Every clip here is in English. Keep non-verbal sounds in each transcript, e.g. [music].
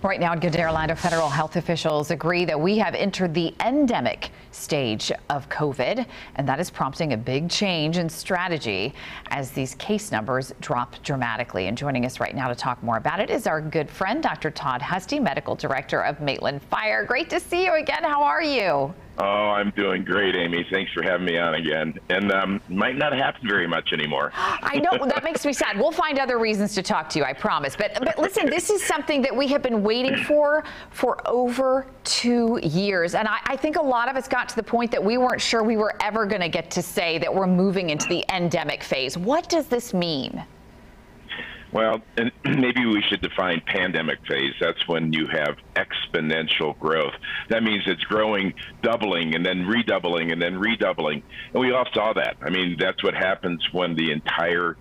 Right now in Good Day, Orlando, federal health officials agree that we have entered the endemic stage of COVID, and that is prompting a big change in strategy as these case numbers drop dramatically. And joining us right now to talk more about it is our good friend, Dr. Todd Husty, Medical Director of Maitland Fire. Great to see you again. How are you? Oh, I'm doing great, Amy. Thanks for having me on again. And um, might not happen very much anymore. [gasps] I know that makes me sad. We'll find other reasons to talk to you, I promise. But but listen, this is something that we have been waiting [clears throat] for for over two years, and I, I think a lot of us got to the point that we weren't sure we were ever going to get to say that we're moving into the endemic phase. What does this mean? Well, and [clears throat] maybe we should define pandemic phase. That's when you have exponential growth. That means it's growing, doubling, and then redoubling, and then redoubling. And we all saw that. I mean, that's what happens when the entire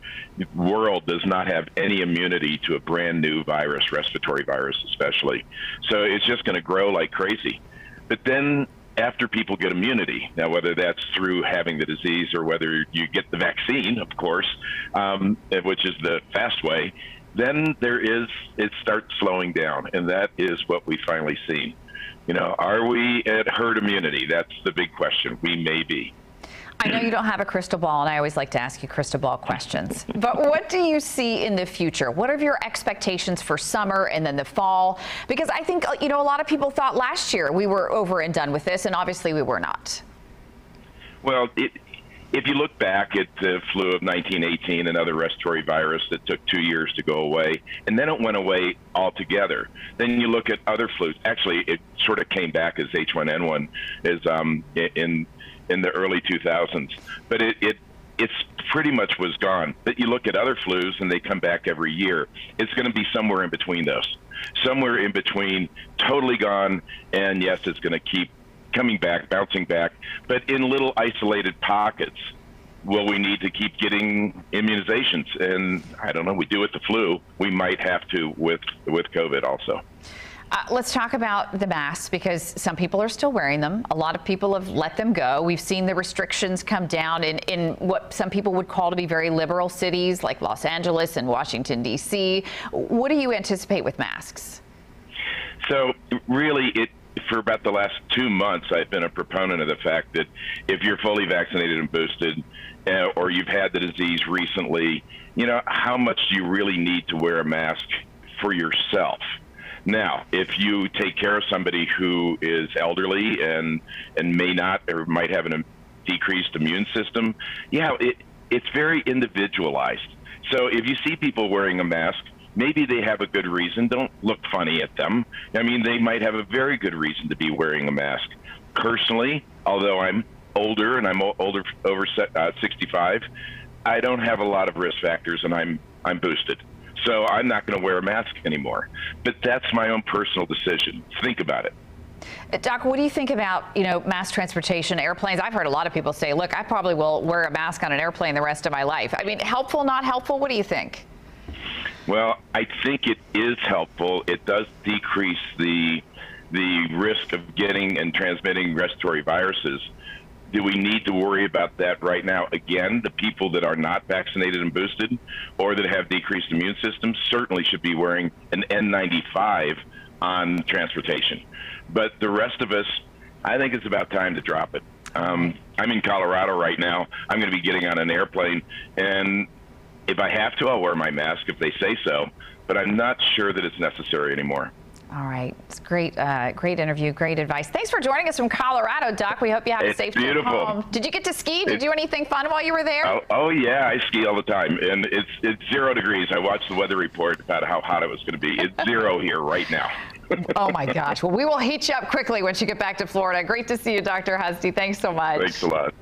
world does not have any immunity to a brand new virus, respiratory virus especially. So it's just going to grow like crazy. But then after people get immunity. Now, whether that's through having the disease or whether you get the vaccine, of course, um, which is the fast way, then there is it starts slowing down, and that is what we finally seen. You know, are we at herd immunity? That's the big question. We may be. I know you don't have a crystal ball, and I always like to ask you crystal ball questions. [laughs] But what do you see in the future? What are your expectations for summer and then the fall? Because I think, you know, a lot of people thought last year we were over and done with this, and obviously we were not. Well, it, if you look back at the flu of 1918, another respiratory virus that took two years to go away, and then it went away altogether. Then you look at other flus. Actually, it sort of came back as H1N1 is um, in in the early 2000s, but it, it it's pretty much was gone. But you look at other flus and they come back every year. It's going to be somewhere in between those, somewhere in between totally gone and yes, it's going to keep coming back, bouncing back, but in little isolated pockets. Will we need to keep getting immunizations? And I don't know. We do with the flu. We might have to with with COVID also. Uh, let's talk about the masks because some people are still wearing them. A lot of people have let them go. We've seen the restrictions come down in, in what some people would call to be very liberal cities like Los Angeles and Washington, D.C. What do you anticipate with masks? So, really, it for about the last two months, I've been a proponent of the fact that if you're fully vaccinated and boosted, uh, or you've had the disease recently, you know, how much do you really need to wear a mask for yourself? Now, if you take care of somebody who is elderly and and may not or might have a decreased immune system, yeah, it, it's very individualized. So if you see people wearing a mask, maybe they have a good reason. Don't look funny at them. I mean, they might have a very good reason to be wearing a mask. Personally, although I'm older and I'm older over uh, 65, I don't have a lot of risk factors, and I'm I'm boosted so I'm not going to wear a mask anymore. But that's my own personal decision. Think about it. Uh, Doc, what do you think about, you know, mass transportation, airplanes? I've heard a lot of people say, look, I probably will wear a mask on an airplane the rest of my life. I mean, helpful, not helpful? What do you think? Well, I think it is helpful. It does decrease the the risk of getting and transmitting respiratory viruses do we need to worry about that right now? Again, the people that are not vaccinated and boosted or that have decreased immune systems certainly should be wearing an N95 on transportation. But the rest of us, I think it's about time to drop it. Um, I'm in Colorado right now. I'm going to be getting on an airplane, and if I have to, I'll wear my mask if they say so. But I'm not sure that it's necessary anymore. All right. It's great, uh, great interview, great advice. Thanks for joining us from Colorado, Doc. We hope you have it's a safe trip home. Did you get to ski? Did you do anything fun while you were there? Oh, oh, yeah, I ski all the time, and it's it's zero degrees. I watched the weather report about how hot it was going to be. It's zero [laughs] here right now. oh my gosh. Well, we will heat you up quickly once you get back to Florida. Great to see you, Dr. Husty. Thanks so much. Thanks a lot.